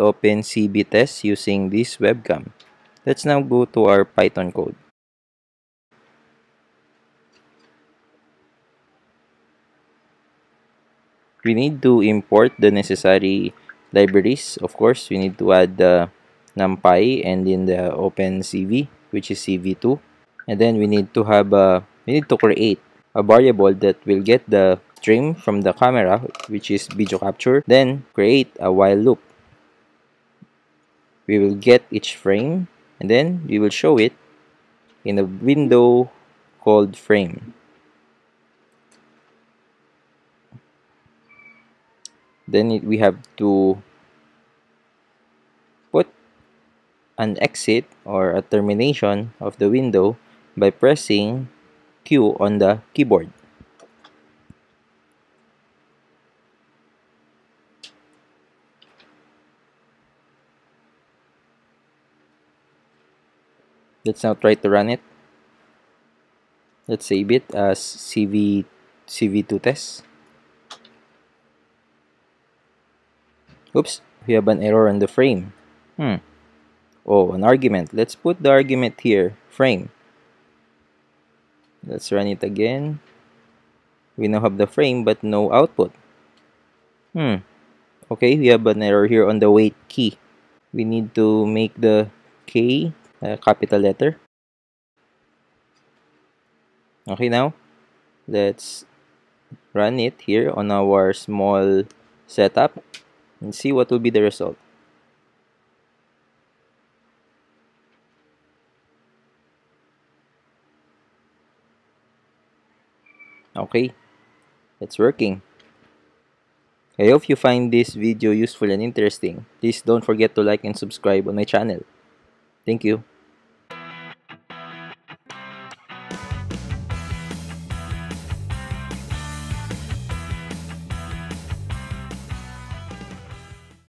the OpenCV test using this webcam. Let's now go to our Python code. We need to import the necessary libraries. Of course, we need to add the NumPy and in the OpenCV, which is CV2. And then we need to have a, we need to create a variable that will get the stream from the camera, which is video capture. Then create a while loop. We will get each frame and then we will show it in a window called frame. Then it, we have to put an exit or a termination of the window by pressing Q on the keyboard. Let's now try to run it. Let's save it as CV, CV2 test. Oops, we have an error on the frame. Hmm. Oh, an argument. Let's put the argument here, frame. Let's run it again. We now have the frame but no output. Hmm. Okay, we have an error here on the wait key. We need to make the K a capital letter. Okay, now let's run it here on our small setup and see what will be the result. Okay, it's working. I hope you find this video useful and interesting. Please don't forget to like and subscribe on my channel. Thank you.